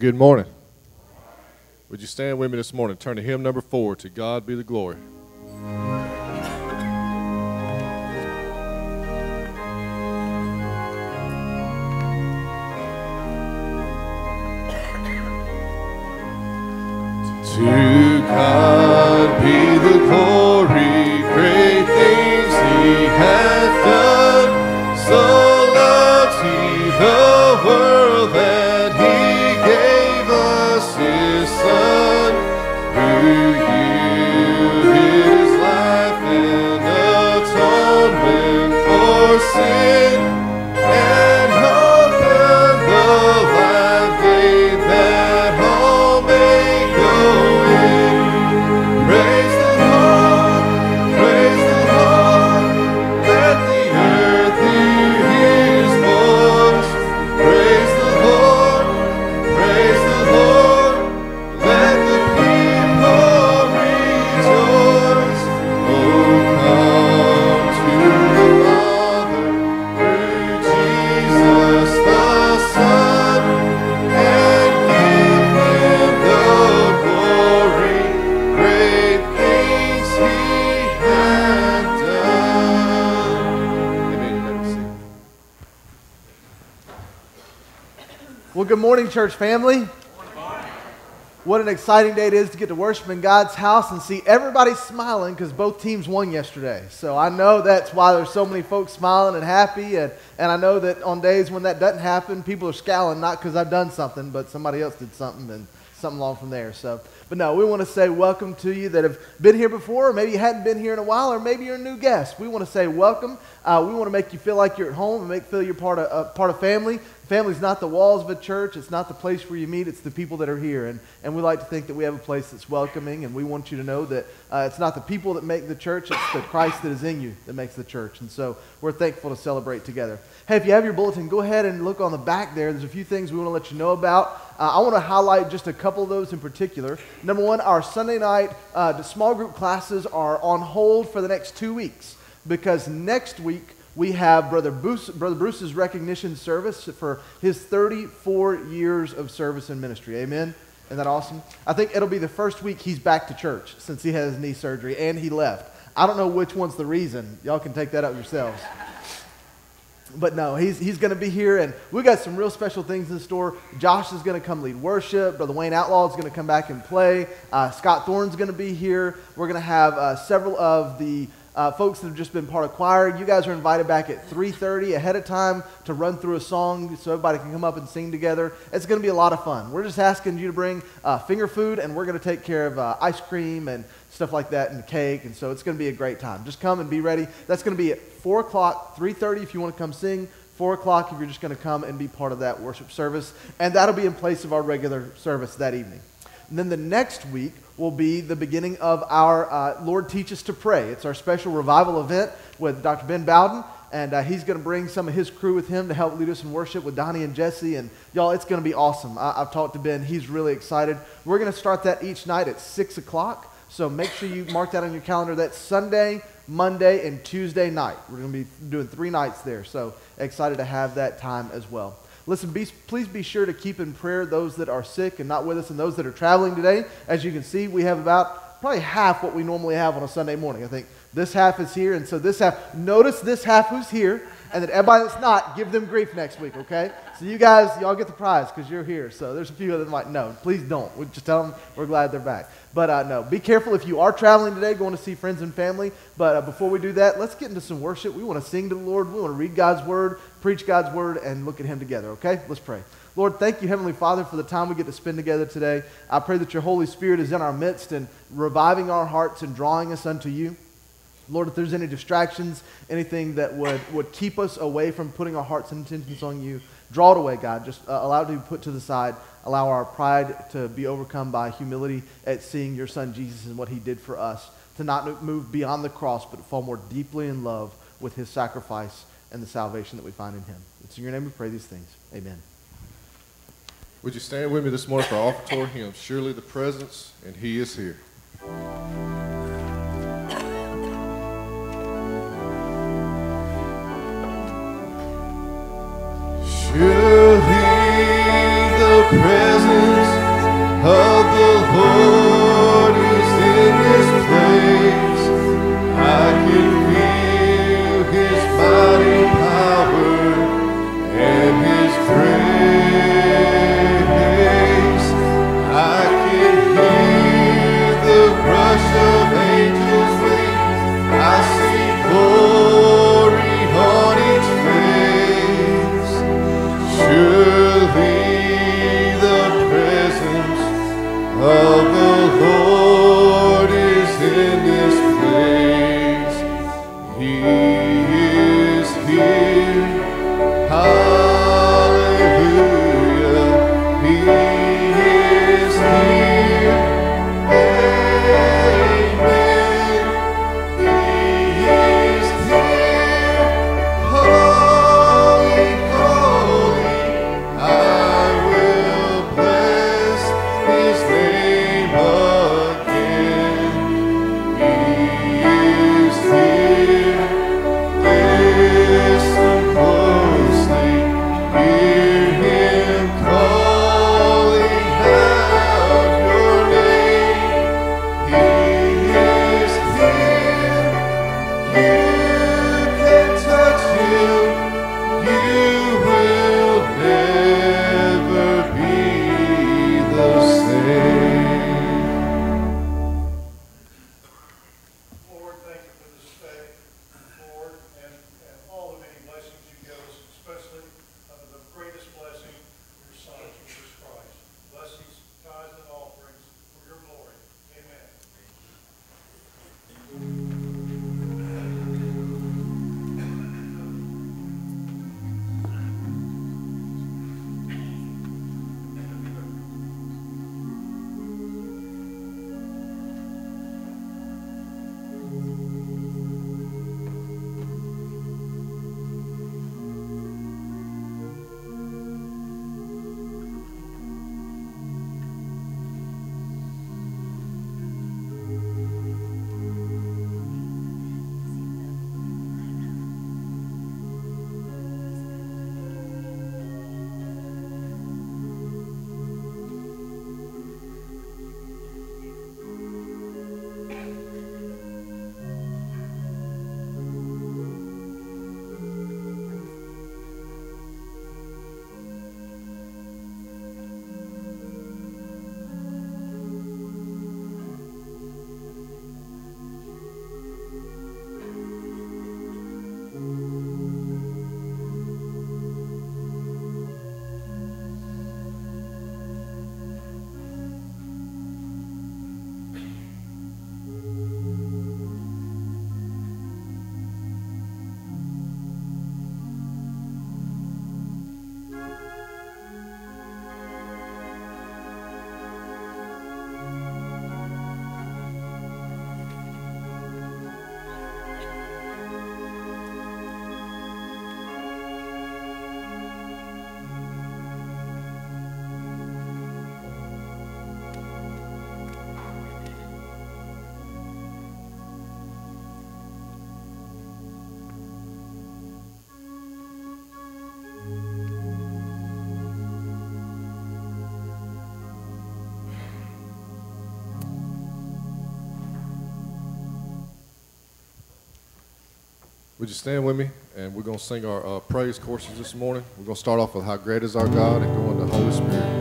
Good morning. Would you stand with me this morning? Turn to hymn number four. To God be the glory. To God be the glory, church family. What an exciting day it is to get to worship in God's house and see everybody smiling because both teams won yesterday. So I know that's why there's so many folks smiling and happy. And, and I know that on days when that doesn't happen, people are scowling, not because I've done something, but somebody else did something and something along from there. So, but no, we want to say welcome to you that have been here before, or maybe you hadn't been here in a while, or maybe you're a new guest. We want to say welcome. Uh, we want to make you feel like you're at home and make feel you're part of uh, part of family. Family's not the walls of a church. It's not the place where you meet. It's the people that are here. And, and we like to think that we have a place that's welcoming. And we want you to know that uh, it's not the people that make the church. It's the Christ that is in you that makes the church. And so we're thankful to celebrate together. Hey, if you have your bulletin, go ahead and look on the back there. There's a few things we want to let you know about. Uh, I want to highlight just a couple of those in particular. Number one, our Sunday night uh, small group classes are on hold for the next two weeks because next week we have Brother, Bruce, Brother Bruce's recognition service for his 34 years of service and ministry. Amen? Isn't that awesome? I think it'll be the first week he's back to church since he had his knee surgery and he left. I don't know which one's the reason. Y'all can take that up yourselves. But no, he's, he's going to be here, and we got some real special things in store. Josh is going to come lead worship. Brother Wayne Outlaw is going to come back and play. Uh, Scott Thorne's going to be here. We're going to have uh, several of the uh, folks that have just been part of choir. You guys are invited back at 3.30 ahead of time to run through a song so everybody can come up and sing together. It's going to be a lot of fun. We're just asking you to bring uh, finger food, and we're going to take care of uh, ice cream and stuff like that and cake, and so it's going to be a great time. Just come and be ready. That's going to be at 4 o'clock, 3.30 if you want to come sing, 4 o'clock if you're just going to come and be part of that worship service, and that'll be in place of our regular service that evening. And then the next week will be the beginning of our uh, Lord Teach Us to Pray. It's our special revival event with Dr. Ben Bowden, and uh, he's going to bring some of his crew with him to help lead us in worship with Donnie and Jesse. And y'all, it's going to be awesome. I- I've talked to Ben, he's really excited. We're going to start that each night at 6 o'clock. So make sure you mark that on your calendar. That's Sunday, Monday, and Tuesday night. We're going to be doing three nights there. So excited to have that time as well. Listen, be, please be sure to keep in prayer those that are sick and not with us and those that are traveling today. As you can see, we have about probably half what we normally have on a Sunday morning. I think this half is here, and so this half, notice this half who's here, and then everybody that's not, give them grief next week, okay? So you guys, y'all get the prize because you're here. So there's a few of them like, no, please don't. We just tell them we're glad they're back. But uh, no, be careful if you are traveling today, going to see friends and family. But uh, before we do that, let's get into some worship. We want to sing to the Lord. We want to read God's word, preach God's word, and look at Him together, okay? Let's pray. Lord, thank you, Heavenly Father, for the time we get to spend together today. I pray that your Holy Spirit is in our midst and reviving our hearts and drawing us unto you. Lord, if there's any distractions, anything that would, would keep us away from putting our hearts and intentions on you, draw it away, God. Just uh, allow it to be put to the side. Allow our pride to be overcome by humility at seeing your Son Jesus and what he did for us, to not move beyond the cross, but fall more deeply in love with his sacrifice and the salvation that we find in him. It's in your name we pray these things. Amen. Would you stand with me this morning for our offertory hymn? Surely the presence, and He is here. Surely the presence of the Lord is in this place. I can feel his body. Would you stand with me? And we're going to sing our uh, praise courses this morning. We're going to start off with How Great is Our God and go into the Holy Spirit.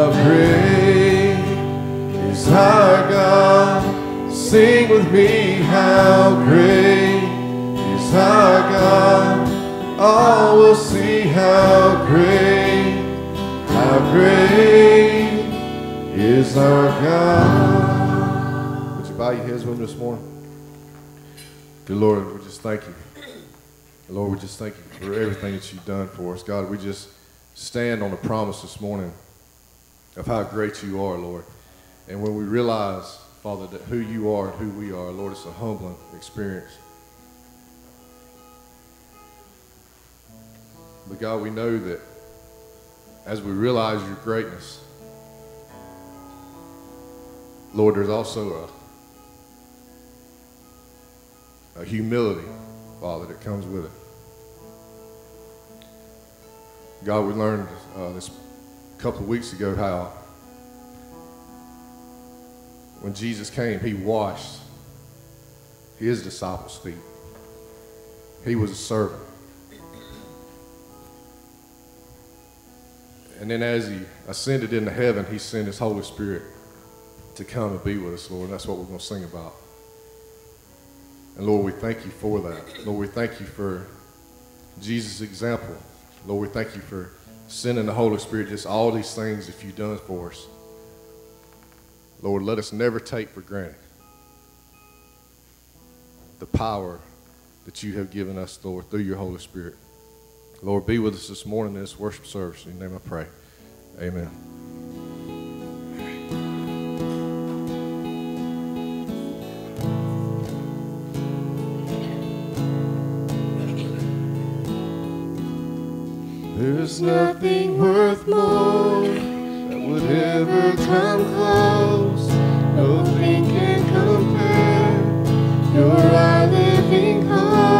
How great is our God? Sing with me, how great is our God? Oh, we'll see how great, how great is our God. Would you bow your heads with me this morning? Dear Lord, we just thank you. Lord, we just thank you for everything that you've done for us. God, we just stand on the promise this morning of how great you are, Lord. And when we realize, Father, that who you are and who we are, Lord, it's a humbling experience. But God, we know that as we realize your greatness, Lord, there's also a, a humility, Father, that comes with it. God, we learned uh, this couple of weeks ago how when Jesus came, he washed his disciples' feet. He was a servant. And then as he ascended into heaven, he sent his Holy Spirit to come and be with us, Lord. And that's what we're going to sing about. And Lord, we thank you for that. Lord, we thank you for Jesus' example. Lord, we thank you for sending the Holy Spirit, just all these things that you've done for us. Lord, let us never take for granted the power that you have given us, Lord, through your Holy Spirit. Lord, be with us this morning in this worship service. In your name I pray. Amen. Nothing worth more that would ever come close. Nothing can compare. You're our living hope.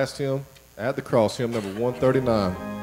last hymn, At the Cross, hymn number 139.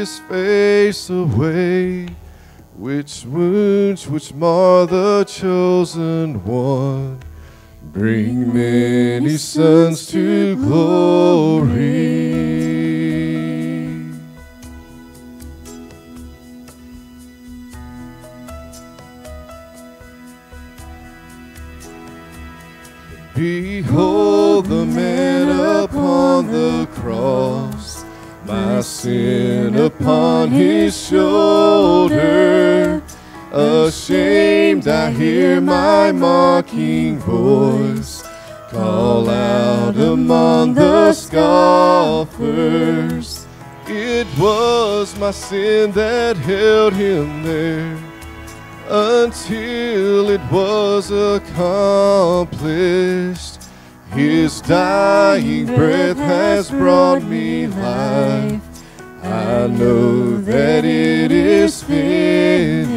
his face away, which wounds which mar the chosen one, bring many sons to glory. My sin upon his shoulder. Ashamed, I hear my mocking voice call out among the scoffers. It was my sin that held him there until it was accomplished. His dying breath has brought me life. I know that it is finished.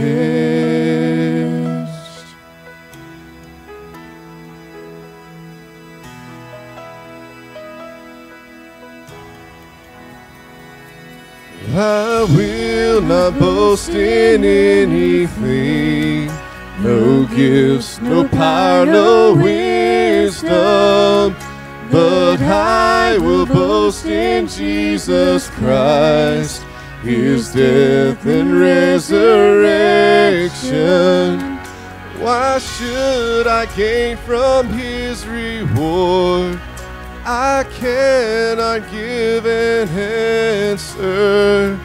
I will not boast in anything, no gifts, no power, no wisdom, but I will boast in Jesus Christ, his death and resurrection. Why should I gain from his reward? I cannot give an answer,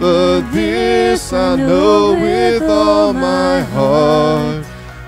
but this I know with all my heart.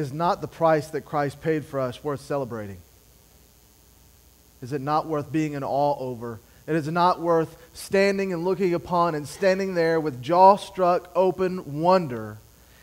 Is not the price that Christ paid for us worth celebrating? Is it not worth being in awe over? It is not worth standing and looking upon and standing there with jaw struck open wonder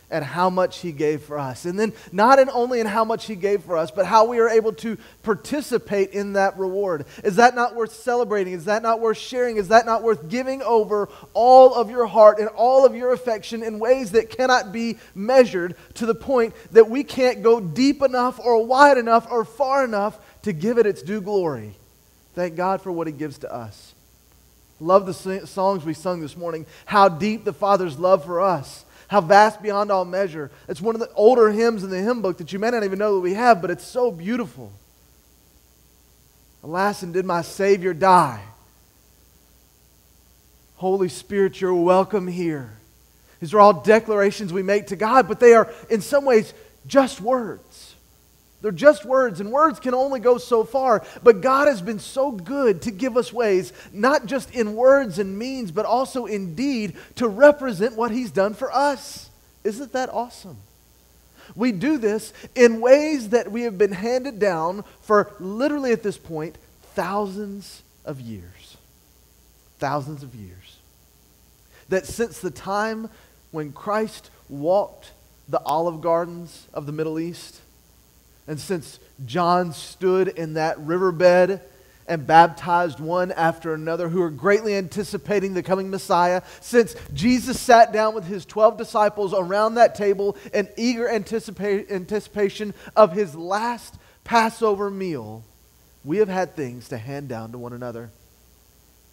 at how much He gave for us. And then, not in only in how much He gave for us, but how we are able to participate in that reward. Is that not worth celebrating? Is that not worth sharing? Is that not worth giving over all of your heart and all of your affection in ways that cannot be measured to the point that we can't go deep enough or wide enough or far enough to give it its due glory? Thank God for what He gives to us. Love the songs we sung this morning. How deep the Father's love for us. How vast beyond all measure. It's one of the older hymns in the hymn book that you may not even know that we have, but it's so beautiful. Alas, and did my Savior die? Holy Spirit, you're welcome here. These are all declarations we make to God, but they are in some ways just words. They're just words, and words can only go so far. But God has been so good to give us ways, not just in words and means, but also in deed, to represent what He's done for us. Isn't that awesome? We do this in ways that we have been handed down for literally at this point thousands of years. Thousands of years. That since the time when Christ walked the olive gardens of the Middle East, and since John stood in that riverbed and baptized one after another who are greatly anticipating the coming Messiah, since Jesus sat down with his 12 disciples around that table in eager anticipa- anticipation of his last Passover meal, we have had things to hand down to one another.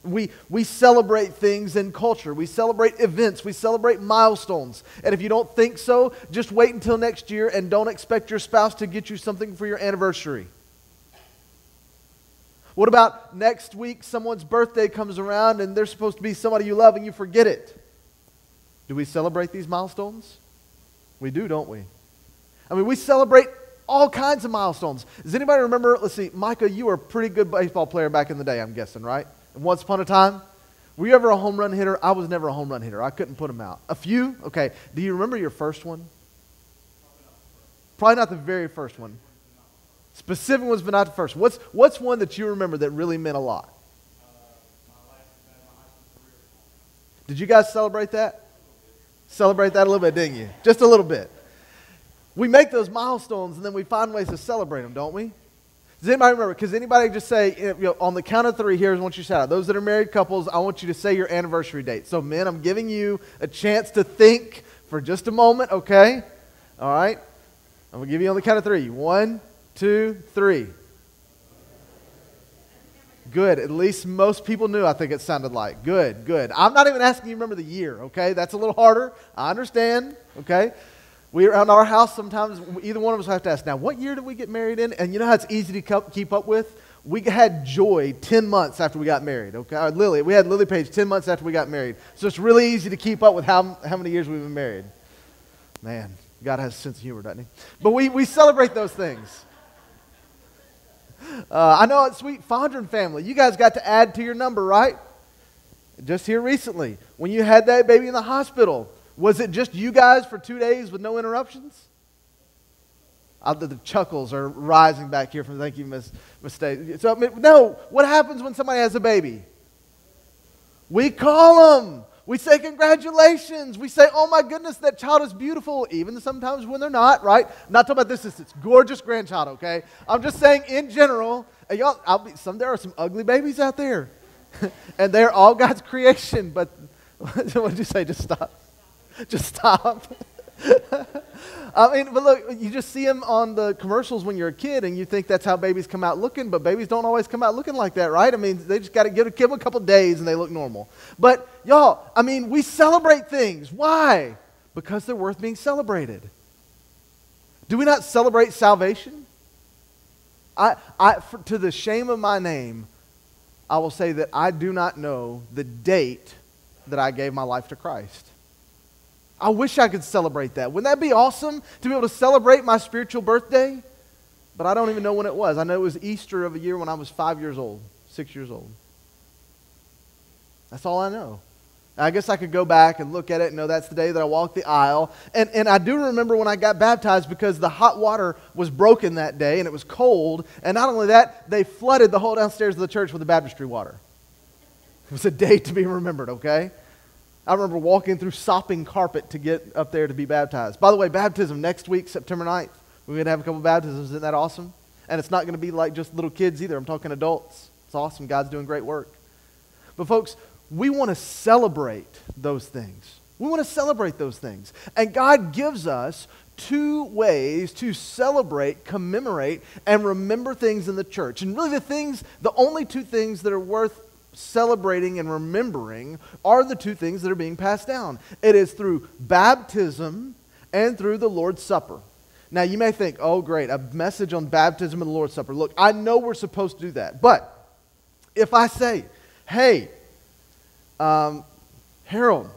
We, we celebrate things in culture. We celebrate events. We celebrate milestones. And if you don't think so, just wait until next year and don't expect your spouse to get you something for your anniversary. What about next week, someone's birthday comes around and they're supposed to be somebody you love and you forget it? Do we celebrate these milestones? We do, don't we? I mean, we celebrate all kinds of milestones. Does anybody remember? Let's see, Micah, you were a pretty good baseball player back in the day, I'm guessing, right? Once upon a time? Were you ever a home run hitter? I was never a home run hitter. I couldn't put them out. A few? Okay. Do you remember your first one? Probably not the very first one. Specific ones, but not the first. What's, what's one that you remember that really meant a lot? Did you guys celebrate that? Celebrate that a little bit, didn't you? Just a little bit. We make those milestones and then we find ways to celebrate them, don't we? Does anybody remember? Because anybody just say, you know, on the count of three, here's what you shout out. Those that are married couples, I want you to say your anniversary date. So, men, I'm giving you a chance to think for just a moment, okay? All right? I'm going to give you on the count of three. One, two, three. Good. At least most people knew, I think it sounded like. Good, good. I'm not even asking you remember the year, okay? That's a little harder. I understand, okay? We around our house sometimes, either one of us have to ask, now, what year did we get married in? And you know how it's easy to keep up with? We had Joy 10 months after we got married, okay? Or Lily, we had Lily Page 10 months after we got married. So it's really easy to keep up with how, how many years we've been married. Man, God has a sense of humor, doesn't he? But we, we celebrate those things. Uh, I know it's sweet Fondren family. You guys got to add to your number, right? Just here recently, when you had that baby in the hospital, was it just you guys for two days with no interruptions? Uh, the, the, chuckles are rising back here from thank you, Miss Mistake. So no, what happens when somebody has a baby? We call them. We say congratulations. We say, oh my goodness, that child is beautiful, even sometimes when they're not, right? I'm not talking about this, it's it's gorgeous grandchild, okay? I'm just saying in general, y'all, I'll be, some, there are some ugly babies out there. and they're all God's creation, but what did you say? Just stop. Just stop. I mean, but look, you just see them on the commercials when you're a kid, and you think that's how babies come out looking, but babies don't always come out looking like that, right? I mean, they just got to give, them a couple days and they look normal. But y'all, I mean, we celebrate things. Why? Because they're worth being celebrated. Do we not celebrate salvation? I, I, for, to the shame of my name, I will say that I do not know the date that I gave my life to Christ. I wish I could celebrate that. Wouldn't that be awesome to be able to celebrate my spiritual birthday? But I don't even know when it was. I know it was Easter of a year when I was five years old, six years old. That's all I know. I guess I could go back and look at it and know that's the day that I walked the aisle. And, and I do remember when I got baptized because the hot water was broken that day and it was cold. And not only that, they flooded the whole downstairs of the church with the baptistry water. It was a day to be remembered, okay? I remember walking through sopping carpet to get up there to be baptized. By the way, baptism next week, September 9th. We're going to have a couple baptisms. Isn't that awesome? And it's not going to be like just little kids either. I'm talking adults. It's awesome. God's doing great work. But, folks, we want to celebrate those things. We want to celebrate those things. And God gives us two ways to celebrate, commemorate, and remember things in the church. And really, the things, the only two things that are worth celebrating and remembering are the two things that are being passed down. It is through baptism and through the Lord's Supper. Now, you may think, oh, great, a message on baptism and the Lord's Supper. Look, I know we're supposed to do that. But if I say, hey, um, Harold,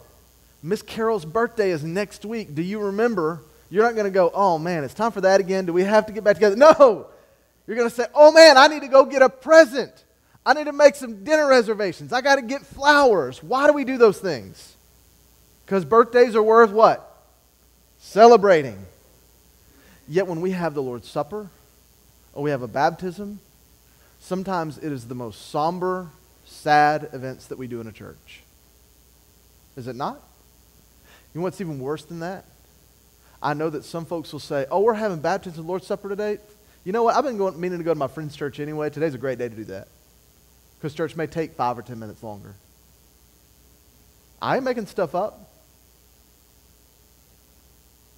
Miss Carol's birthday is next week. Do you remember? You're not going to go, oh, man, it's time for that again. Do we have to get back together? No. You're going to say, oh, man, I need to go get a present. I need to make some dinner reservations. I got to get flowers. Why do we do those things? Because birthdays are worth what? Celebrating. Yet when we have the Lord's Supper or we have a baptism, sometimes it is the most somber, sad events that we do in a church. Is it not? You know what's even worse than that? I know that some folks will say, oh, we're having baptism and Lord's Supper today. You know what? I've been going, meaning to go to my friend's church anyway. Today's a great day to do that because church may take five or ten minutes longer. I ain't making stuff up.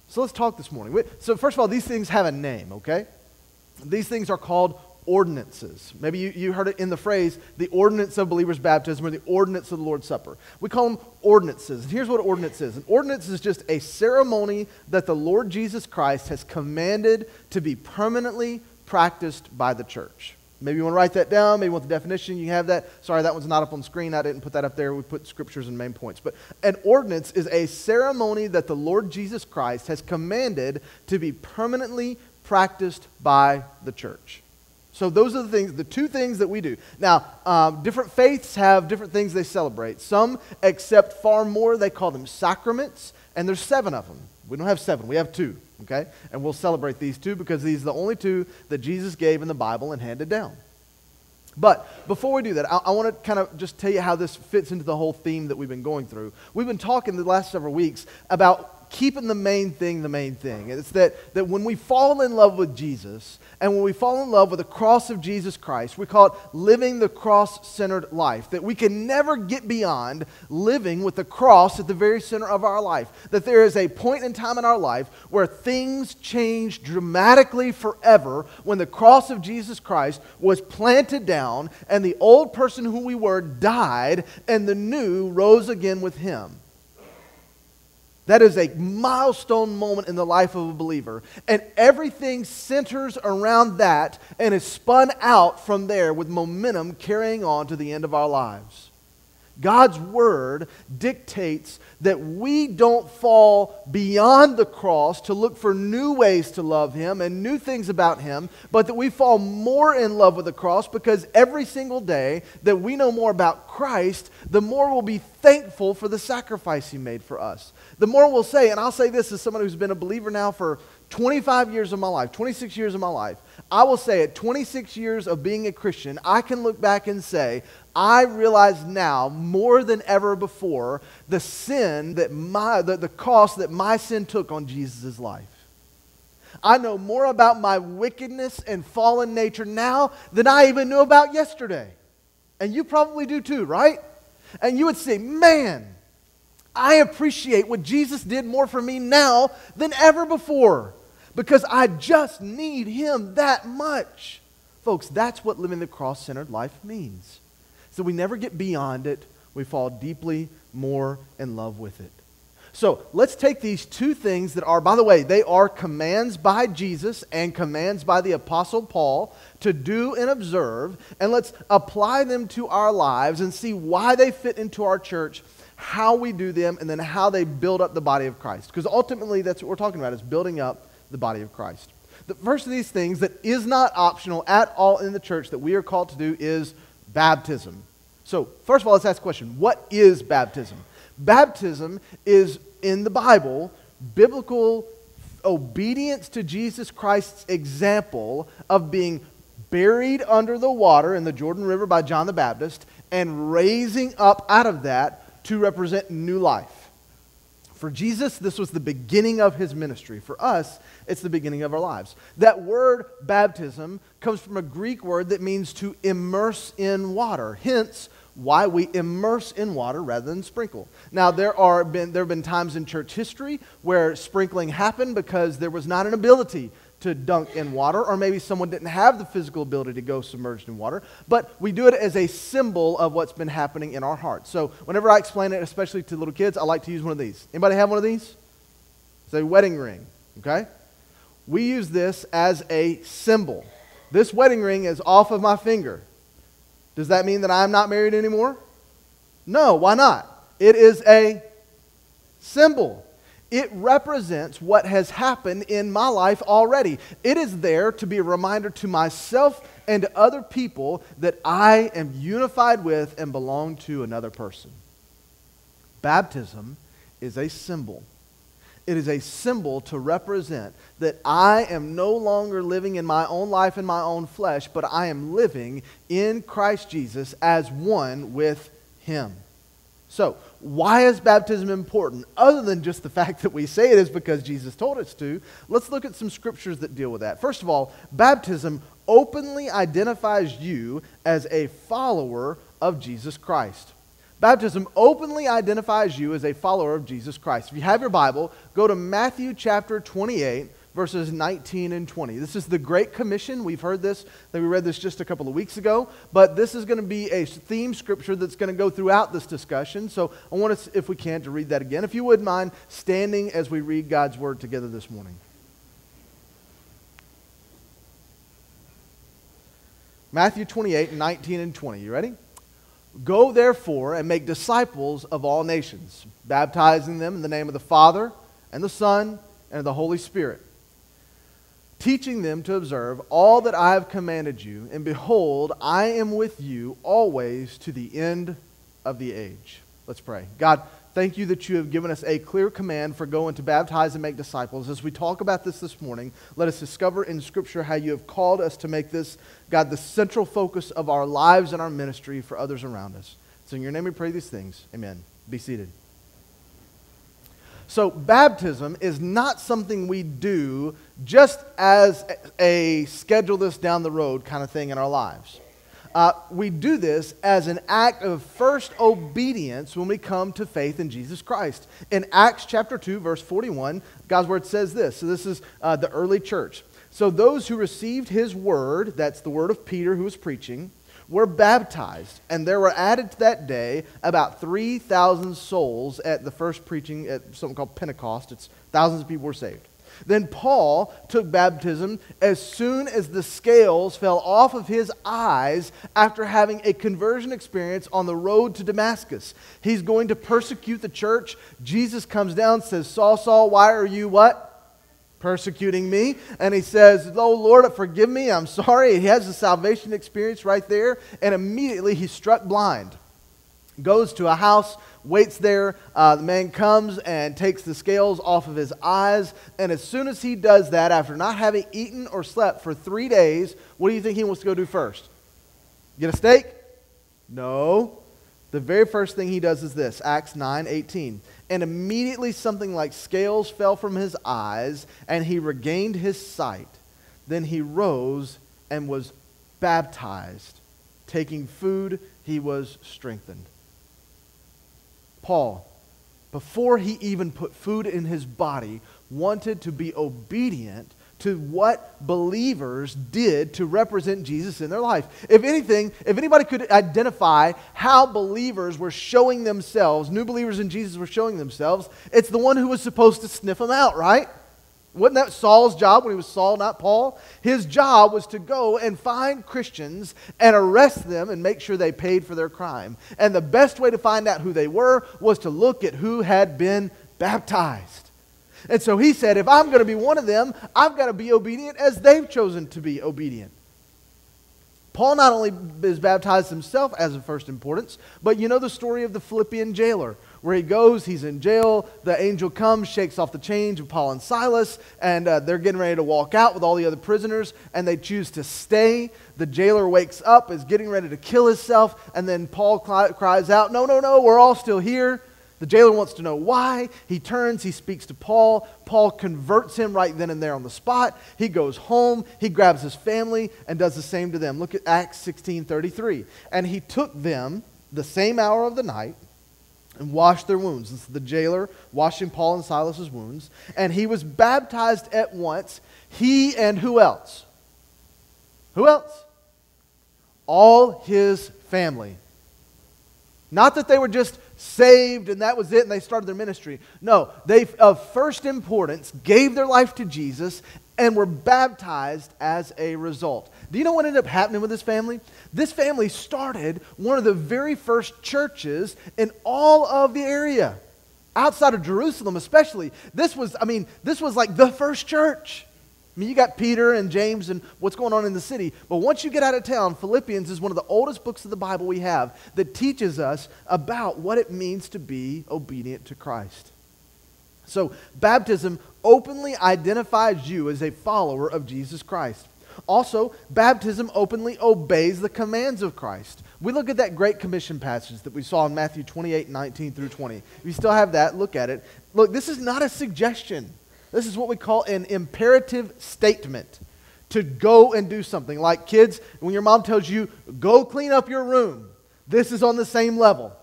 So let's talk this morning. So, first of all, these things have a name, okay? These things are called ordinances. Maybe you, you heard it in the phrase, the ordinance of believers' baptism or the ordinance of the Lord's Supper. We call them ordinances. And here's what ordinance is an ordinance is just a ceremony that the Lord Jesus Christ has commanded to be permanently practiced by the church. Maybe you want to write that down. Maybe you want the definition. You have that. Sorry, that one's not up on screen. I didn't put that up there. We put scriptures and main points. But an ordinance is a ceremony that the Lord Jesus Christ has commanded to be permanently practiced by the church. So those are the things, the two things that we do. Now, um, different faiths have different things they celebrate. Some accept far more. They call them sacraments, and there's seven of them. We don't have seven. We have two okay? And we'll celebrate these two because these are the only two that Jesus gave in the Bible and handed down. But before we do that, I, I want to kind of just tell you how this fits into the whole theme that we've been going through. We've been talking the last several weeks about keeping the main thing the main thing. It's that, that when we fall in love with Jesus and when we fall in love with the cross of Jesus Christ, we call it living the cross centered life. That we can never get beyond living with the cross at the very center of our life. That there is a point in time in our life where things change dramatically forever when the cross of Jesus Christ was planted down and the old person who we were died and the new rose again with him. That is a milestone moment in the life of a believer. And everything centers around that and is spun out from there with momentum carrying on to the end of our lives. God's word dictates that we don't fall beyond the cross to look for new ways to love Him and new things about Him, but that we fall more in love with the cross because every single day that we know more about Christ, the more we'll be thankful for the sacrifice He made for us. The more we'll say, and I'll say this as someone who's been a believer now for 25 years of my life, 26 years of my life, I will say at 26 years of being a Christian, I can look back and say, I realize now more than ever before the sin that my, the, the cost that my sin took on Jesus' life. I know more about my wickedness and fallen nature now than I even knew about yesterday. And you probably do too, right? And you would say, man, I appreciate what Jesus did more for me now than ever before because I just need Him that much. Folks, that's what living the cross centered life means. So we never get beyond it, we fall deeply more in love with it. So let's take these two things that are, by the way, they are commands by Jesus and commands by the Apostle Paul to do and observe, and let's apply them to our lives and see why they fit into our church, how we do them, and then how they build up the body of Christ. Because ultimately, that's what we're talking about, is building up the body of Christ. The first of these things that is not optional at all in the church that we are called to do is baptism. So, first of all, let's ask a question What is baptism? Baptism is, in the Bible, biblical obedience to Jesus Christ's example of being buried under the water in the Jordan River by John the Baptist and raising up out of that to represent new life. For Jesus, this was the beginning of his ministry. For us, it's the beginning of our lives. That word baptism comes from a Greek word that means to immerse in water. Hence, why we immerse in water rather than sprinkle. Now, there, are been, there have been times in church history where sprinkling happened because there was not an ability to dunk in water, or maybe someone didn't have the physical ability to go submerged in water. But we do it as a symbol of what's been happening in our hearts. So whenever I explain it, especially to little kids, I like to use one of these. Anybody have one of these? It's a wedding ring, okay? We use this as a symbol. This wedding ring is off of my finger. Does that mean that I'm not married anymore? No, why not? It is a symbol. It represents what has happened in my life already. It is there to be a reminder to myself and to other people that I am unified with and belong to another person. Baptism is a symbol. It is a symbol to represent that I am no longer living in my own life in my own flesh, but I am living in Christ Jesus as one with Him. So, why is baptism important? Other than just the fact that we say it is because Jesus told us to, let's look at some scriptures that deal with that. First of all, baptism openly identifies you as a follower of Jesus Christ. Baptism openly identifies you as a follower of Jesus Christ. If you have your Bible, go to Matthew chapter 28, verses 19 and 20. This is the Great Commission. We've heard this, that we read this just a couple of weeks ago, but this is going to be a theme scripture that's going to go throughout this discussion. So I want us, if we can, to read that again. If you wouldn't mind standing as we read God's word together this morning. Matthew 28, 19 and 20. You ready? Go therefore and make disciples of all nations, baptizing them in the name of the Father and the Son and the Holy Spirit, teaching them to observe all that I have commanded you. And behold, I am with you always to the end of the age. Let's pray. God, Thank you that you have given us a clear command for going to baptize and make disciples. As we talk about this this morning, let us discover in Scripture how you have called us to make this, God, the central focus of our lives and our ministry for others around us. So in your name we pray these things. Amen. Be seated. So, baptism is not something we do just as a schedule this down the road kind of thing in our lives. Uh, we do this as an act of first obedience when we come to faith in Jesus Christ. In Acts chapter 2, verse 41, God's word says this. So, this is uh, the early church. So, those who received his word, that's the word of Peter who was preaching, were baptized, and there were added to that day about 3,000 souls at the first preaching at something called Pentecost. It's thousands of people were saved. Then Paul took baptism as soon as the scales fell off of his eyes after having a conversion experience on the road to Damascus. He's going to persecute the church. Jesus comes down, says, Saul, Saul, why are you what? persecuting me. And he says, Oh Lord, forgive me. I'm sorry. He has a salvation experience right there. And immediately he's struck blind. Goes to a house, waits there. Uh, the man comes and takes the scales off of his eyes. And as soon as he does that, after not having eaten or slept for three days, what do you think he wants to go do first? Get a steak? No. The very first thing he does is this Acts 9 18 and immediately something like scales fell from his eyes, and he regained his sight. Then he rose and was baptized. Taking food, he was strengthened. Paul, before he even put food in his body, wanted to be obedient to what believers did to represent Jesus in their life. If anything, if anybody could identify how believers were showing themselves, new believers in Jesus were showing themselves, it's the one who was supposed to sniff them out, right? Wasn't that Saul's job when he was Saul, not Paul? His job was to go and find Christians and arrest them and make sure they paid for their crime. And the best way to find out who they were was to look at who had been baptized. And so he said, if I'm going to be one of them, I've got to be obedient as they've chosen to be obedient. Paul not only is baptized himself as of first importance, but you know the story of the Philippian jailer, where he goes, he's in jail, the angel comes, shakes off the chains of Paul and Silas, and uh, they're getting ready to walk out with all the other prisoners, and they choose to stay. The jailer wakes up, is getting ready to kill himself, and then Paul cries out, No, no, no, we're all still here. The jailer wants to know why. He turns, he speaks to Paul. Paul converts him right then and there on the spot. He goes home, he grabs his family and does the same to them. Look at Acts 16:33. And he took them the same hour of the night and washed their wounds. This is the jailer washing Paul and Silas's wounds, and he was baptized at once. He and who else? Who else? All his family. Not that they were just saved and that was it and they started their ministry. No, they, of first importance, gave their life to Jesus and were baptized as a result. Do you know what ended up happening with this family? This family started one of the very first churches in all of the area. Outside of Jerusalem, especially. This was, I mean, this was like the first church. I mean, you got Peter and James and what's going on in the city. But once you get out of town, Philippians is one of the oldest books of the Bible we have that teaches us about what it means to be obedient to Christ. So, baptism openly identifies you as a follower of Jesus Christ. Also, baptism openly obeys the commands of Christ. We look at that Great Commission passage that we saw in Matthew 28 19 through 20. If you still have that, look at it. Look, this is not a suggestion. This is what we call an imperative statement to go and do something. Like kids, when your mom tells you, go clean up your room, this is on the same level.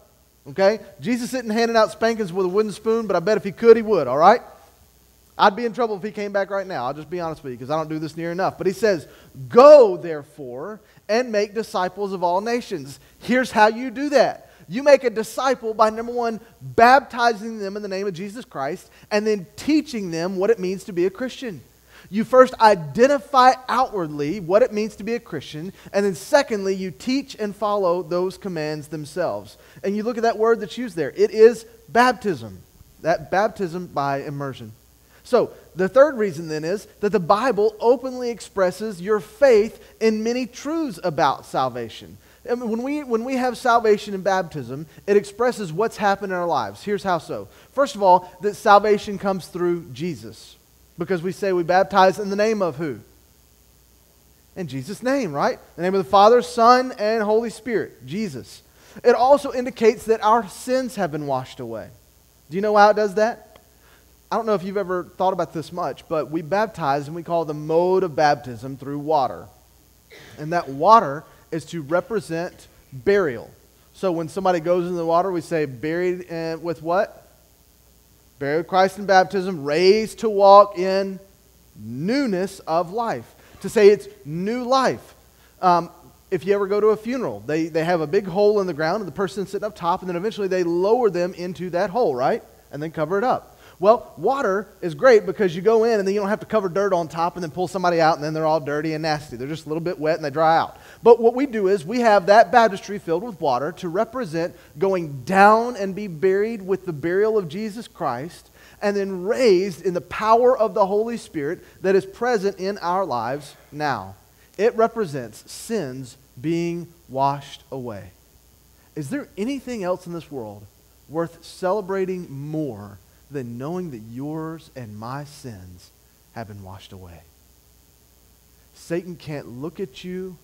Okay? Jesus isn't handing out spankings with a wooden spoon, but I bet if he could, he would, all right? I'd be in trouble if he came back right now. I'll just be honest with you because I don't do this near enough. But he says, Go, therefore, and make disciples of all nations. Here's how you do that you make a disciple by number one, baptizing them in the name of Jesus Christ, and then teaching them what it means to be a Christian. You first identify outwardly what it means to be a Christian, and then secondly, you teach and follow those commands themselves. And you look at that word that's used there it is baptism. That baptism by immersion. So, the third reason then is that the Bible openly expresses your faith in many truths about salvation. When, we, when we have salvation and baptism, it expresses what's happened in our lives. Here's how so. First of all, that salvation comes through Jesus. Because we say we baptize in the name of who? In Jesus' name, right? The name of the Father, Son, and Holy Spirit, Jesus. It also indicates that our sins have been washed away. Do you know how it does that? I don't know if you've ever thought about this much, but we baptize and we call the mode of baptism through water. And that water is to represent burial. So when somebody goes into the water, we say, buried in, with what? Buried with Christ in baptism, raised to walk in newness of life. To say it's new life. Um, if you ever go to a funeral, they, they have a big hole in the ground and the person's sitting up top, and then eventually they lower them into that hole, right? And then cover it up. Well, water is great because you go in and then you don't have to cover dirt on top and then pull somebody out and then they're all dirty and nasty. They're just a little bit wet and they dry out. But what we do is we have that baptistry filled with water to represent going down and be buried with the burial of Jesus Christ and then raised in the power of the Holy Spirit that is present in our lives now. It represents sins being washed away. Is there anything else in this world worth celebrating more than knowing that yours and my sins have been washed away? Satan can't look at you,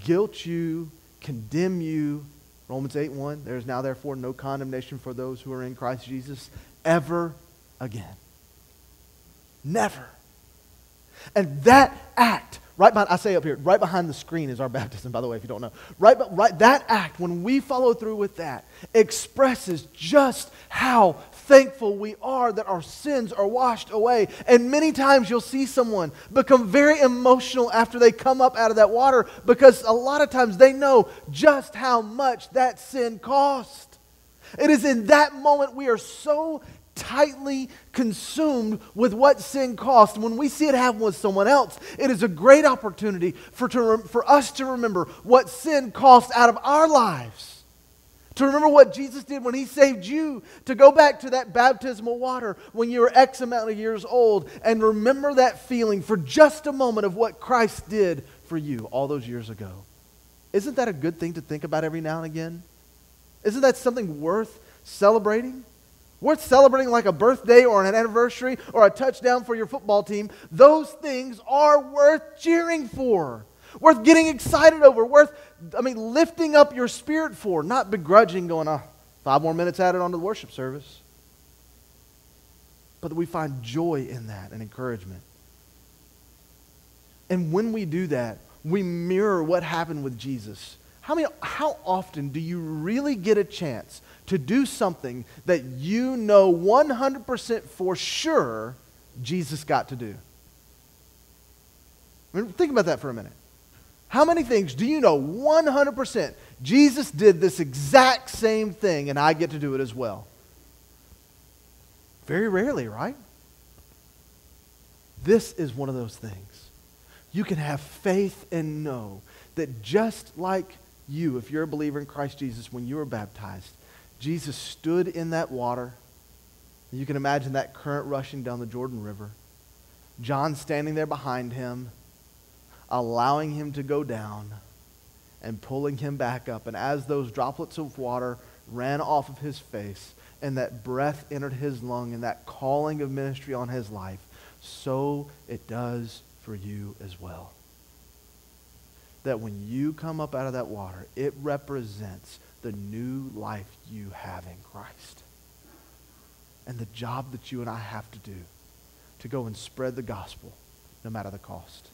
guilt you, condemn you. Romans 8 1, there is now therefore no condemnation for those who are in Christ Jesus ever again. Never. And that act Right behind, I say up here, right behind the screen is our baptism, by the way, if you don't know. Right, but right, that act, when we follow through with that, expresses just how thankful we are that our sins are washed away. And many times you'll see someone become very emotional after they come up out of that water because a lot of times they know just how much that sin cost. It is in that moment we are so tightly consumed with what sin cost. When we see it happen with someone else, it is a great opportunity for, to, for us to remember what sin cost out of our lives. To remember what Jesus did when he saved you, to go back to that baptismal water when you were X amount of years old, and remember that feeling for just a moment of what Christ did for you all those years ago. Isn't that a good thing to think about every now and again? Isn't that something worth celebrating? worth celebrating like a birthday or an anniversary or a touchdown for your football team, those things are worth cheering for, worth getting excited over, worth, I mean, lifting up your spirit for, not begrudging going, oh, five more minutes added onto the worship service. But that we find joy in that and encouragement. And when we do that, we mirror what happened with Jesus. How, many, how often do you really get a chance to do something that you know 100% for sure Jesus got to do. I mean, think about that for a minute. How many things do you know 100% Jesus did this exact same thing and I get to do it as well? Very rarely, right? This is one of those things. You can have faith and know that just like you, if you're a believer in Christ Jesus, when you were baptized, Jesus stood in that water. You can imagine that current rushing down the Jordan River. John standing there behind him, allowing him to go down and pulling him back up. And as those droplets of water ran off of his face and that breath entered his lung and that calling of ministry on his life, so it does for you as well. That when you come up out of that water, it represents the new life you have in Christ. And the job that you and I have to do to go and spread the gospel no matter the cost.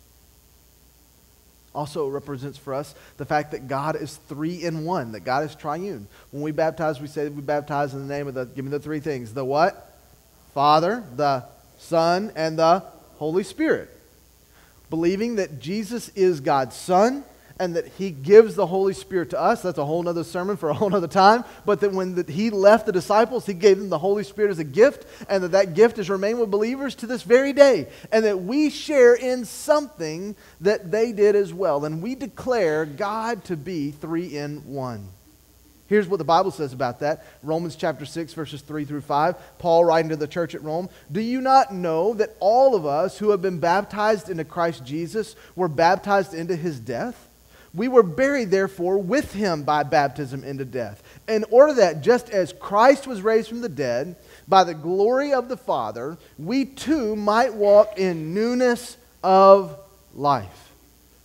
Also, represents for us the fact that God is three in one, that God is triune. When we baptize, we say we baptize in the name of the, give me the three things the what? Father, the Son, and the Holy Spirit. Believing that Jesus is God's Son, and that he gives the Holy Spirit to us. That's a whole other sermon for a whole other time. But that when the, he left the disciples, he gave them the Holy Spirit as a gift, and that that gift has remained with believers to this very day. And that we share in something that they did as well. And we declare God to be three in one. Here's what the Bible says about that. Romans chapter 6, verses 3 through 5. Paul writing to the church at Rome Do you not know that all of us who have been baptized into Christ Jesus were baptized into his death? We were buried, therefore, with him by baptism into death, in order that just as Christ was raised from the dead by the glory of the Father, we too might walk in newness of life.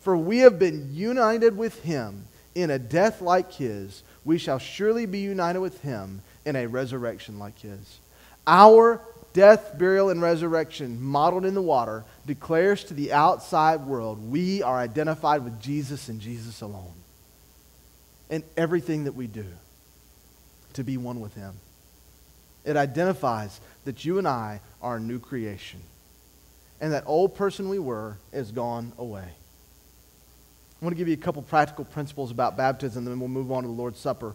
For we have been united with him in a death like his, we shall surely be united with him in a resurrection like his. Our death, burial, and resurrection, modeled in the water, declares to the outside world we are identified with Jesus and Jesus alone. In everything that we do, to be one with Him. It identifies that you and I are a new creation. And that old person we were is gone away. I want to give you a couple practical principles about baptism, then we'll move on to the Lord's Supper.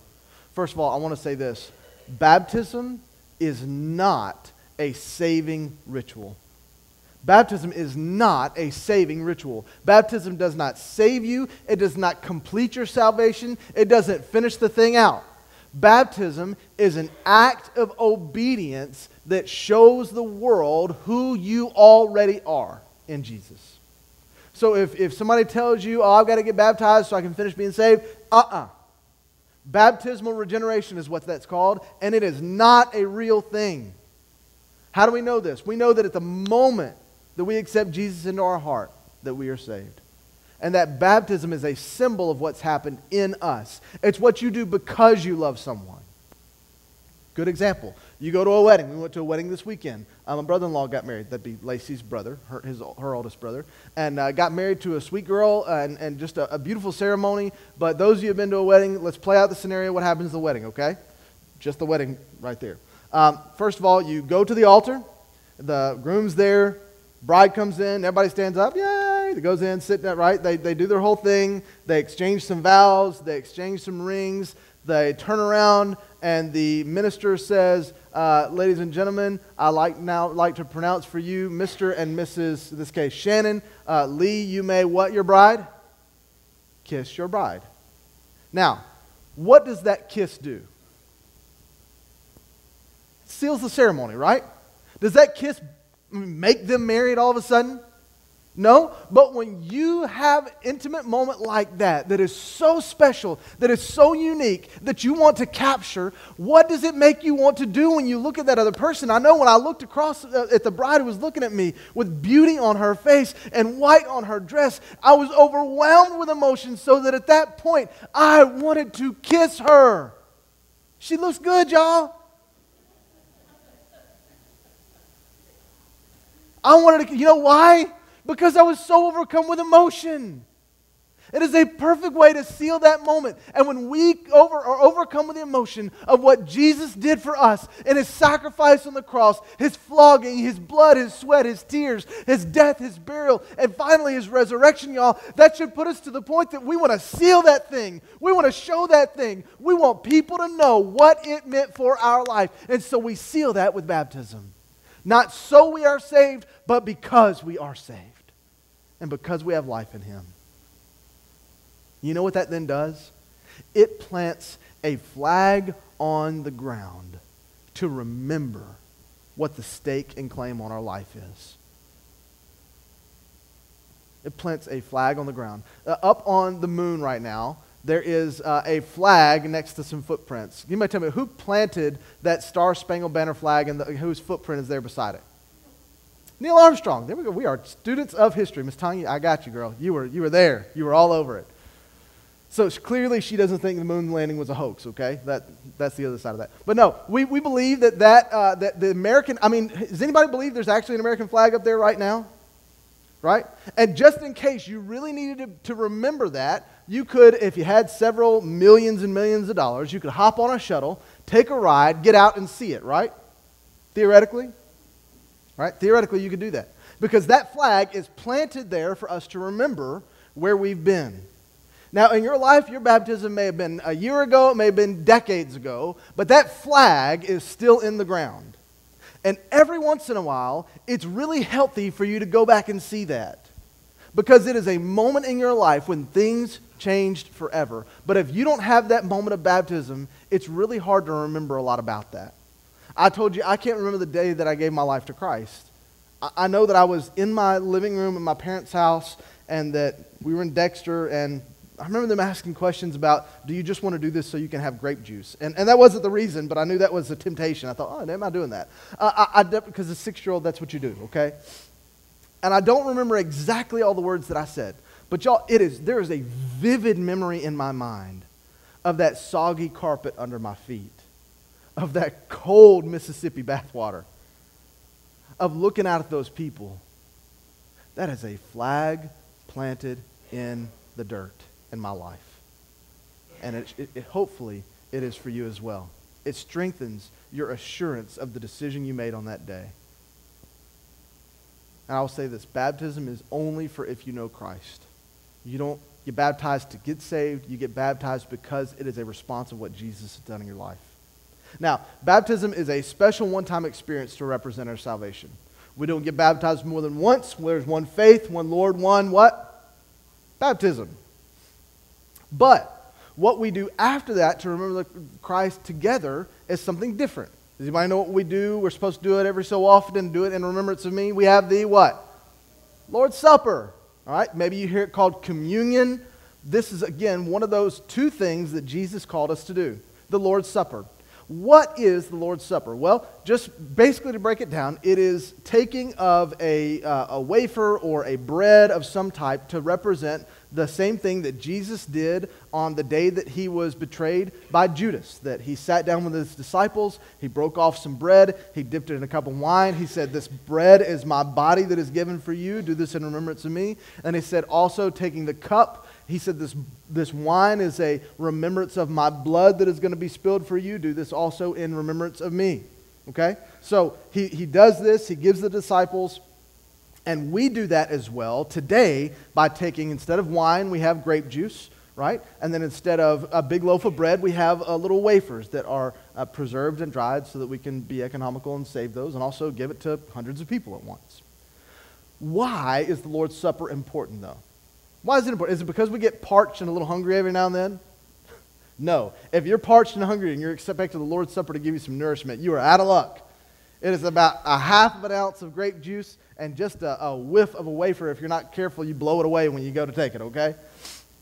First of all, I want to say this baptism is not a saving ritual. Baptism is not a saving ritual. Baptism does not save you, it does not complete your salvation, it doesn't finish the thing out. Baptism is an act of obedience that shows the world who you already are in Jesus. So if, if somebody tells you, oh, I've got to get baptized so I can finish being saved, uh uh-uh. uh. Baptismal regeneration is what that's called, and it is not a real thing. How do we know this? We know that at the moment that we accept Jesus into our heart, that we are saved and that baptism is a symbol of what's happened in us. It's what you do because you love someone. Good example. You go to a wedding. We went to a wedding this weekend. Um, my brother-in-law got married. That'd be Lacey's brother, her, his, her oldest brother, and uh, got married to a sweet girl and, and just a, a, beautiful ceremony. But those of you who have been to a wedding, let's play out the scenario. What happens at the wedding, okay? Just the wedding right there. Um, first of all, you go to the altar. The groom's there. Bride comes in. Everybody stands up. Yay! It goes in, sitting there, right? They, they do their whole thing. They exchange some vows, they exchange some rings. They turn around, and the minister says, uh, Ladies and gentlemen, I like now like to pronounce for you Mr. and Mrs., in this case, Shannon. Uh, Lee, you may what your bride? Kiss your bride. Now, what does that kiss do? Seals the ceremony, right? Does that kiss make them married all of a sudden? No, but when you have an intimate moment like that, that is so special, that is so unique, that you want to capture, what does it make you want to do when you look at that other person? I know when I looked across uh, at the bride who was looking at me with beauty on her face and white on her dress, I was overwhelmed with emotion so that at that point I wanted to kiss her. She looks good, y'all. I wanted to, you know why? because I was so overcome with emotion. It is a perfect way to seal that moment. And when we over, are overcome with the emotion of what Jesus did for us and his sacrifice on the cross, his flogging, his blood, his sweat, his tears, his death, his burial, and finally his resurrection, y'all, that should put us to the point that we want to seal that thing. We want to show that thing. We want people to know what it meant for our life. And so we seal that with baptism. Not so we are saved, but because we are saved and because we have life in Him. You know what that then does? It plants a flag on the ground to remember what the stake and claim on our life is. It plants a flag on the ground. Uh, up on the moon right now, there is uh, a flag next to some footprints. You might tell me who planted that Star Spangled Banner flag and the, whose footprint is there beside it? Neil Armstrong. There we go. We are students of history. Miss Tanya, I got you, girl. You were, you were there. You were all over it. So clearly she doesn't think the moon landing was a hoax, okay? That, that's the other side of that. But no, we, we believe that, that, uh, that the American, I mean, does anybody believe there's actually an American flag up there right now? Right? And just in case you really needed to, to remember that, you could, if you had several millions and millions of dollars, you could hop on a shuttle, take a ride, get out and see it, right? Theoretically. Right? Theoretically, you could do that. Because that flag is planted there for us to remember where we've been. Now, in your life, your baptism may have been a year ago, it may have been decades ago, but that flag is still in the ground. And every once in a while, it's really healthy for you to go back and see that. Because it is a moment in your life when things changed forever. But if you don't have that moment of baptism, it's really hard to remember a lot about that. I told you, I can't remember the day that I gave my life to Christ. I, I know that I was in my living room in my parents' house and that we were in Dexter and I remember them asking questions about, do you just want to do this so you can have grape juice? And, and that wasn't the reason, but I knew that was a temptation. I thought, oh, am I doing that? Uh, I, I, because a six-year-old, that's what you do, okay? And I don't remember exactly all the words that I said. But y'all, it is, there is a vivid memory in my mind of that soggy carpet under my feet of that cold Mississippi bathwater. of looking out at those people, that is a flag planted in the dirt in my life. And it, it, it, hopefully it is for you as well. It strengthens your assurance of the decision you made on that day. And I will say this baptism is only for if you know Christ. You don't get baptized to get saved, you get baptized because it is a response of what Jesus has done in your life. Now, baptism is a special one time experience to represent our salvation. We don't get baptized more than once. There's one faith, one Lord, one what? Baptism. But what we do after that to remember Christ together is something different. Does anybody know what we do? We're supposed to do it every so often and do it in remembrance of me. We have the what? Lord's Supper. All right? Maybe you hear it called communion. This is, again, one of those two things that Jesus called us to do the Lord's Supper. What is the Lord's Supper? Well, just basically to break it down, it is taking of a, uh, a wafer or a bread of some type to represent the same thing that Jesus did on the day that he was betrayed by Judas. That he sat down with his disciples, he broke off some bread, he dipped it in a cup of wine. He said, This bread is my body that is given for you. Do this in remembrance of me. And he said, Also, taking the cup, he said, this, this wine is a remembrance of my blood that is going to be spilled for you. Do this also in remembrance of me. Okay? So he, he does this, he gives the disciples, and we do that as well today by taking, instead of wine, we have grape juice, right? And then instead of a big loaf of bread, we have uh, little wafers that are uh, preserved and dried so that we can be economical and save those and also give it to hundreds of people at once. Why is the Lord's Supper important, though? Why is it important? Is it because we get parched and a little hungry every now and then? No. If you're parched and hungry and you're expecting the Lord's Supper to give you some nourishment, you are out of luck. It is about a half of an ounce of grape juice and just a, a whiff of a wafer. If you're not careful, you blow it away when you go to take it, okay?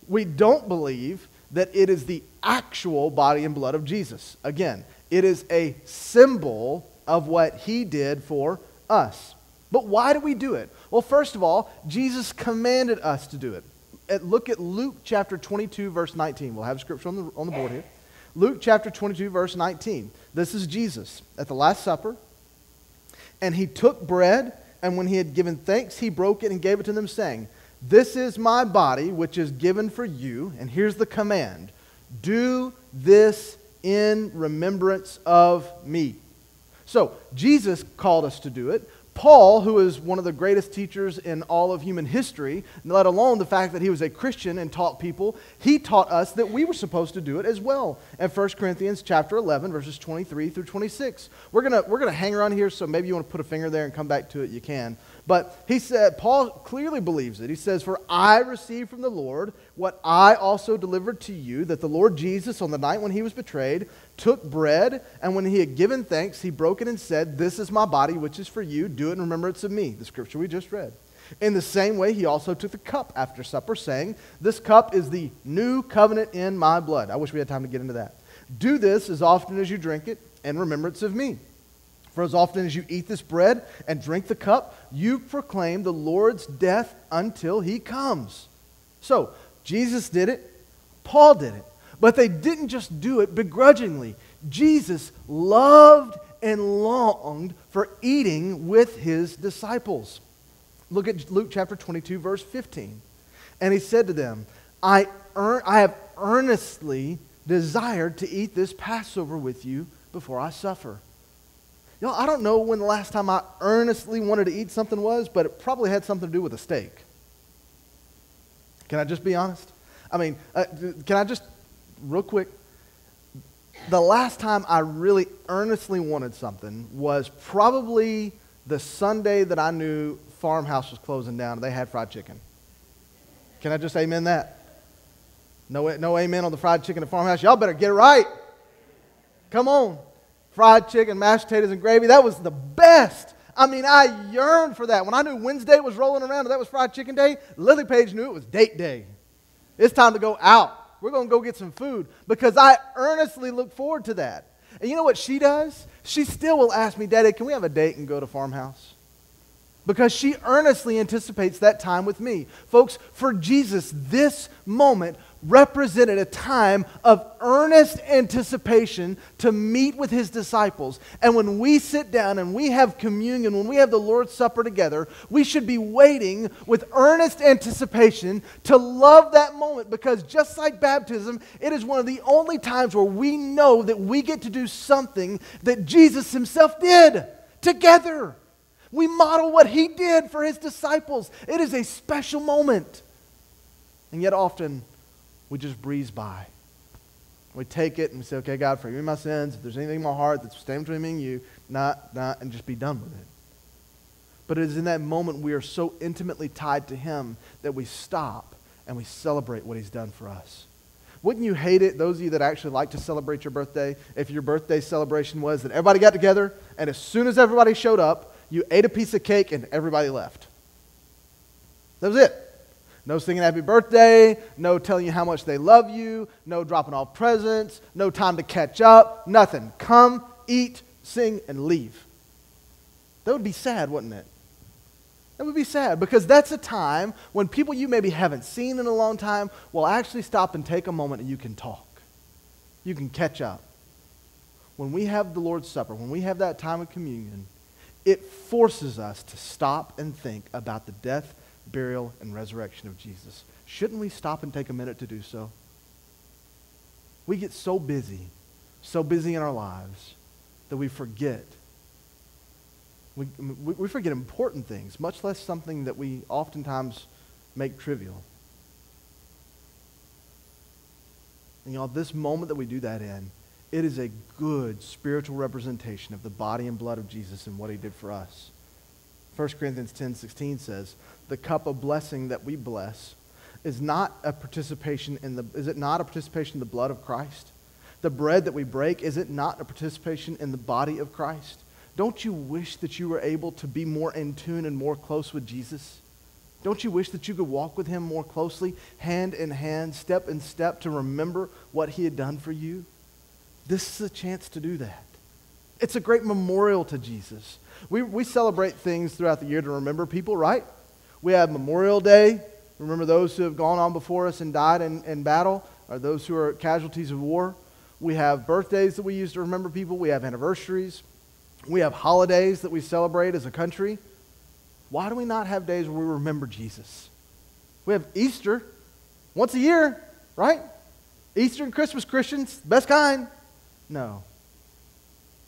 We don't believe that it is the actual body and blood of Jesus. Again, it is a symbol of what he did for us. But why do we do it? Well, first of all, Jesus commanded us to do it at, look at Luke chapter 22, verse 19. We'll have scripture on the, on the board here. Luke chapter 22, verse 19. This is Jesus at the Last Supper. And he took bread, and when he had given thanks, he broke it and gave it to them, saying, This is my body, which is given for you. And here's the command do this in remembrance of me. So, Jesus called us to do it. Paul, who is one of the greatest teachers in all of human history, let alone the fact that he was a Christian and taught people, he taught us that we were supposed to do it as well. In 1 Corinthians chapter 11, verses 23 through 26. We're going we're going to hang around here, so maybe you want to put a finger there and come back to it, you can. But he said, Paul clearly believes it. He says, For I received from the Lord what I also delivered to you, that the Lord Jesus, on the night when he was betrayed, took bread, and when he had given thanks, he broke it and said, This is my body, which is for you. Do it in remembrance of me. The scripture we just read. In the same way, he also took the cup after supper, saying, This cup is the new covenant in my blood. I wish we had time to get into that. Do this as often as you drink it in remembrance of me. For as often as you eat this bread and drink the cup, you proclaim the Lord's death until he comes. So, Jesus did it, Paul did it. But they didn't just do it begrudgingly. Jesus loved and longed for eating with his disciples. Look at Luke chapter 22, verse 15. And he said to them, I, earn, I have earnestly desired to eat this Passover with you before I suffer. You know, I don't know when the last time I earnestly wanted to eat something was, but it probably had something to do with a steak. Can I just be honest? I mean, uh, can I just real quick, the last time I really earnestly wanted something was probably the Sunday that I knew Farmhouse was closing down and they had fried chicken. Can I just amen that? No, no amen on the fried chicken at Farmhouse. Y'all better get it right. Come on. Fried chicken, mashed potatoes, and gravy. That was the best. I mean, I yearned for that. When I knew Wednesday was rolling around that was fried chicken day, Lily Page knew it was date day. It's time to go out. We're going to go get some food because I earnestly look forward to that. And you know what she does? She still will ask me, Daddy, can we have a date and go to farmhouse? Because she earnestly anticipates that time with me. Folks, for Jesus, this moment represented a time of earnest anticipation to meet with his disciples. And when we sit down and we have communion, when we have the Lord's Supper together, we should be waiting with earnest anticipation to love that moment because just like baptism, it is one of the only times where we know that we get to do something that Jesus himself did together. We model what he did for his disciples. It is a special moment. And yet, often, we just breeze by. We take it and we say, okay, God, forgive me my sins. If there's anything in my heart that's standing between me and you, not, not, and just be done with it. But it is in that moment we are so intimately tied to Him that we stop and we celebrate what He's done for us. Wouldn't you hate it, those of you that actually like to celebrate your birthday, if your birthday celebration was that everybody got together and as soon as everybody showed up, you ate a piece of cake and everybody left? That was it. No singing happy birthday, no telling you how much they love you, no dropping off presents, no time to catch up, nothing. Come, eat, sing, and leave. That would be sad, wouldn't it? That would be sad because that's a time when people you maybe haven't seen in a long time will actually stop and take a moment and you can talk. You can catch up. When we have the Lord's Supper, when we have that time of communion, it forces us to stop and think about the death, burial, and resurrection of Jesus. Shouldn't we stop and take a minute to do so? We get so busy, so busy in our lives, that we forget. We, we, forget important things, much less something that we oftentimes make trivial. And know, this moment that we do that in, it is a good spiritual representation of the body and blood of Jesus and what he did for us. 1 Corinthians 10 16 says, The cup of blessing that we bless is not a participation in the is it not a participation in the blood of Christ? The bread that we break, is it not a participation in the body of Christ? Don't you wish that you were able to be more in tune and more close with Jesus? Don't you wish that you could walk with him more closely, hand in hand, step in step, to remember what he had done for you? This is a chance to do that. It's a great memorial to Jesus. We, we celebrate things throughout the year to remember people, right? We have Memorial Day. Remember those who have gone on before us and died in, in battle, or those who are casualties of war. We have birthdays that we use to remember people. We have anniversaries. We have holidays that we celebrate as a country. Why do we not have days where we remember Jesus? We have Easter once a year, right? Easter and Christmas Christians, best kind. No.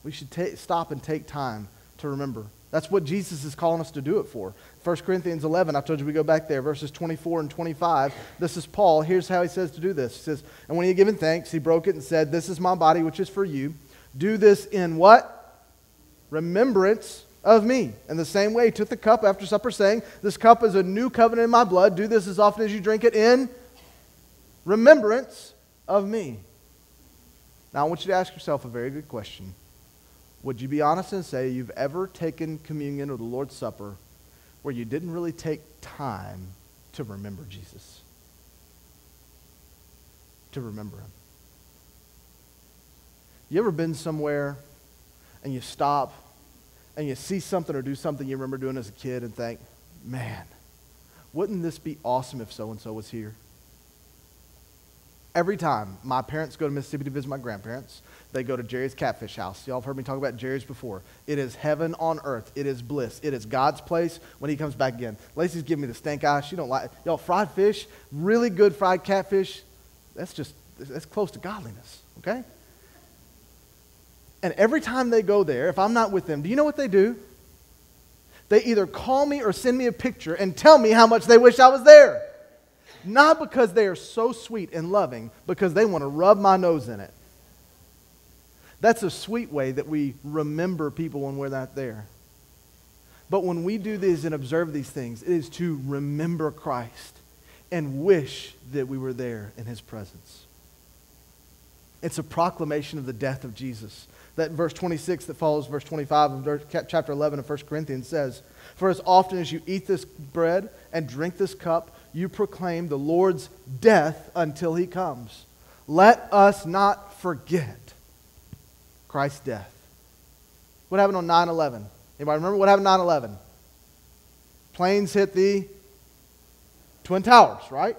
We should stop and take time to remember. That's what Jesus is calling us to do it for. 1 Corinthians 11, I told you we go back there, verses 24 and 25. This is Paul. Here's how he says to do this. He says, And when he had given thanks, he broke it and said, This is my body, which is for you. Do this in what? Remembrance of me. In the same way, he took the cup after supper, saying, This cup is a new covenant in my blood. Do this as often as you drink it in remembrance of me. Now, I want you to ask yourself a very good question. Would you be honest and say you've ever taken communion or the Lord's Supper where you didn't really take time to remember Jesus? To remember him. You ever been somewhere and you stop and you see something or do something you remember doing as a kid and think, man, wouldn't this be awesome if so and so was here? Every time my parents go to Mississippi to visit my grandparents, they go to Jerry's Catfish House. Y'all have heard me talk about Jerry's before. It is heaven on earth. It is bliss. It is God's place when he comes back again. Lacey's giving me the stank eye. She don't like Y'all, fried fish, really good fried catfish, that's just, that's close to godliness, okay? And every time they go there, if I'm not with them, do you know what they do? They either call me or send me a picture and tell me how much they wish I was there. Not because they are so sweet and loving, because they want to rub my nose in it. That's a sweet way that we remember people when we're not there. But when we do these and observe these things, it is to remember Christ and wish that we were there in his presence. It's a proclamation of the death of Jesus. That verse 26 that follows verse 25 of chapter 11 of 1 Corinthians says, For as often as you eat this bread and drink this cup, you proclaim the Lord's death until he comes. Let us not forget Christ's death. What happened on 9 11? Anybody remember what happened on 9 11? Planes hit the Twin Towers, right?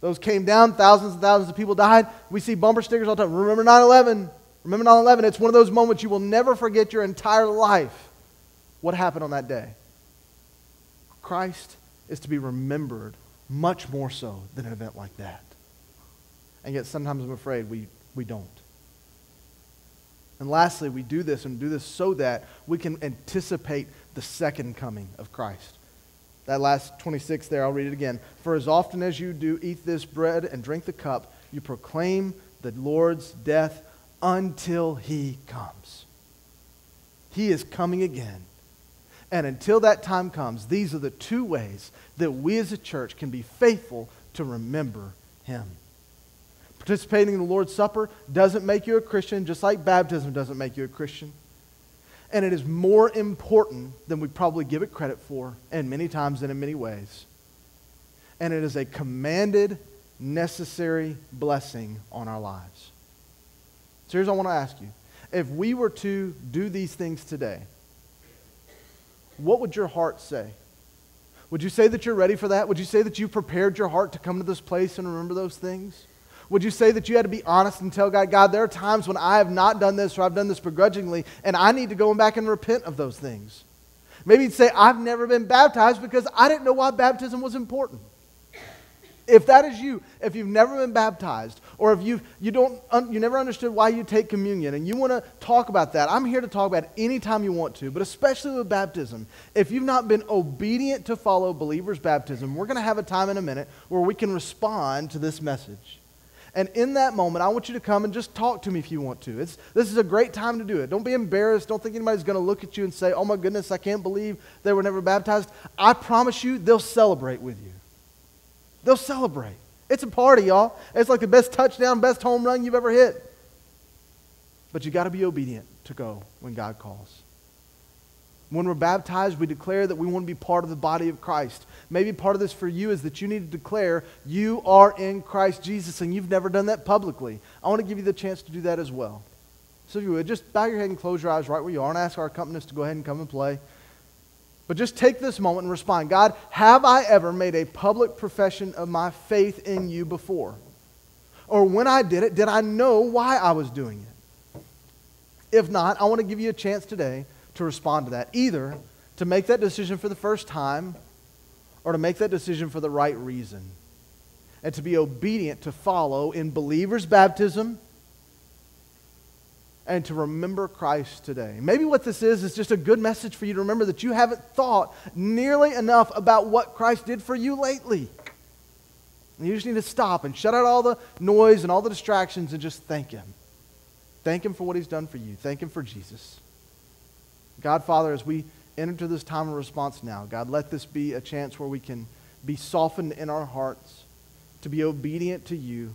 Those came down, thousands and thousands of people died. We see bumper stickers all the time. Remember 9 11. Remember 9 11. It's one of those moments you will never forget your entire life. What happened on that day? Christ is to be remembered much more so than an event like that. And yet sometimes I'm afraid we, we don't. And lastly, we do this and do this so that we can anticipate the second coming of Christ. That last 26 there, I'll read it again. For as often as you do eat this bread and drink the cup, you proclaim the Lord's death until he comes. He is coming again. And until that time comes, these are the two ways that we as a church can be faithful to remember him. Participating in the Lord's Supper doesn't make you a Christian, just like baptism doesn't make you a Christian. And it is more important than we probably give it credit for, and many times and in many ways. And it is a commanded, necessary blessing on our lives. So here's what I want to ask you. If we were to do these things today, what would your heart say? Would you say that you're ready for that? Would you say that you prepared your heart to come to this place and remember those things? Would you say that you had to be honest and tell God, God, there are times when I have not done this or I've done this begrudgingly, and I need to go back and repent of those things? Maybe you'd say, I've never been baptized because I didn't know why baptism was important. If that is you, if you've never been baptized, or if you you don't you never understood why you take communion, and you want to talk about that, I'm here to talk about it anytime you want to, but especially with baptism. If you've not been obedient to follow believers' baptism, we're going to have a time in a minute where we can respond to this message. And in that moment, I want you to come and just talk to me if you want to. It's, this is a great time to do it. Don't be embarrassed. Don't think anybody's going to look at you and say, oh my goodness, I can't believe they were never baptized. I promise you, they'll celebrate with you. They'll celebrate. It's a party, y'all. It's like the best touchdown, best home run you've ever hit. But you got to be obedient to go when God calls. When we're baptized, we declare that we want to be part of the body of Christ. Maybe part of this for you is that you need to declare you are in Christ Jesus and you've never done that publicly. I want to give you the chance to do that as well. So if you would, just bow your head and close your eyes right where you are and ask our accompanist to go ahead and come and play. But just take this moment and respond God, have I ever made a public profession of my faith in you before? Or when I did it, did I know why I was doing it? If not, I want to give you a chance today to respond to that. Either to make that decision for the first time or to make that decision for the right reason. And to be obedient to follow in believers' baptism and to remember Christ today. Maybe what this is is just a good message for you to remember that you haven't thought nearly enough about what Christ did for you lately. You just need to stop and shut out all the noise and all the distractions and just thank Him. Thank Him for what He's done for you. Thank Him for Jesus. God, Father, as we enter this time of response now, God, let this be a chance where we can be softened in our hearts, to be obedient to you,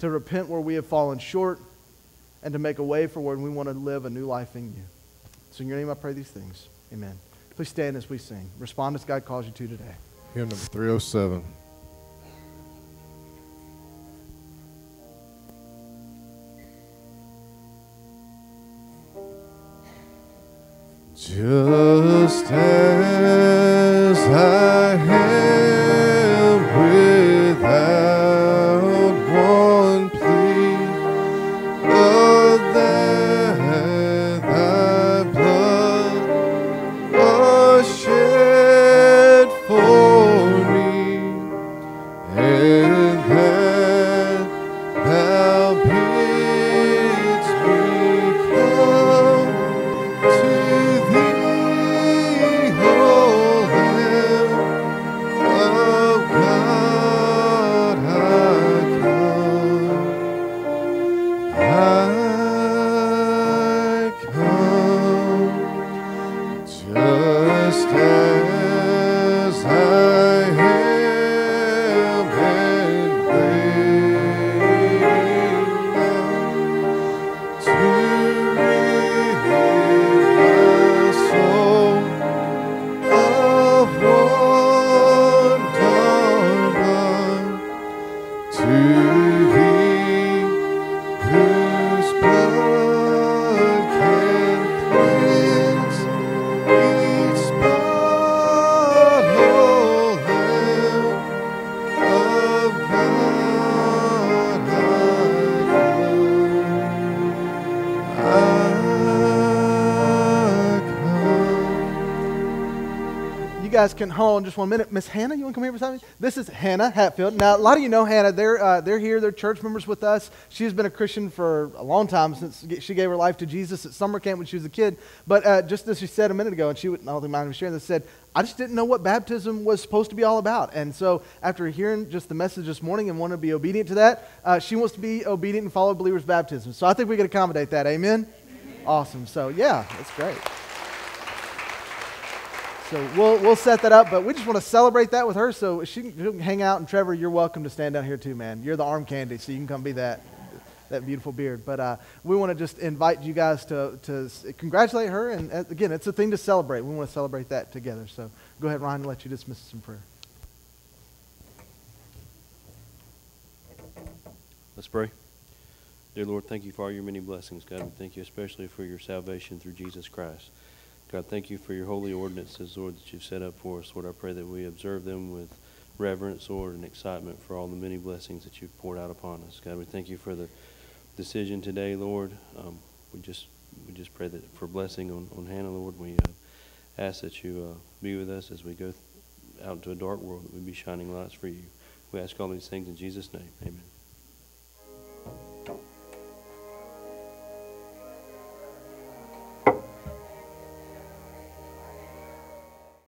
to repent where we have fallen short and to make a way for when we want to live a new life in you. So in your name I pray these things. Amen. Please stand as we sing. Respond as God calls you to today. Hymn number 307. Just as I am guys can hold on just one minute. Miss Hannah, you want to come here beside me? This is Hannah Hatfield. Now, a lot of you know Hannah. They're, uh, they're here. They're church members with us. She's been a Christian for a long time since she gave her life to Jesus at summer camp when she was a kid. But uh, just as she said a minute ago, and she would, I don't think mind me sharing this, said, I just didn't know what baptism was supposed to be all about. And so after hearing just the message this morning and wanting to be obedient to that, uh, she wants to be obedient and follow believers' baptism. So I think we can accommodate that. Amen? Amen. Awesome. So, yeah, that's great. So we'll, we'll set that up, but we just want to celebrate that with her so she can, she can hang out. And Trevor, you're welcome to stand down here too, man. You're the arm candy, so you can come be that that beautiful beard. But uh, we want to just invite you guys to, to congratulate her. And uh, again, it's a thing to celebrate. We want to celebrate that together. So go ahead, Ryan, and let you dismiss us in prayer. Let's pray. Dear Lord, thank you for all your many blessings, God. And thank you especially for your salvation through Jesus Christ. God, thank you for your holy ordinances, Lord, that you've set up for us. Lord, I pray that we observe them with reverence, Lord, and excitement for all the many blessings that you've poured out upon us. God, we thank you for the decision today, Lord. Um, we just we just pray that for blessing on, on Hannah, Lord. We uh, ask that you uh, be with us as we go out into a dark world, that we be shining lights for you. We ask all these things in Jesus' name. Amen.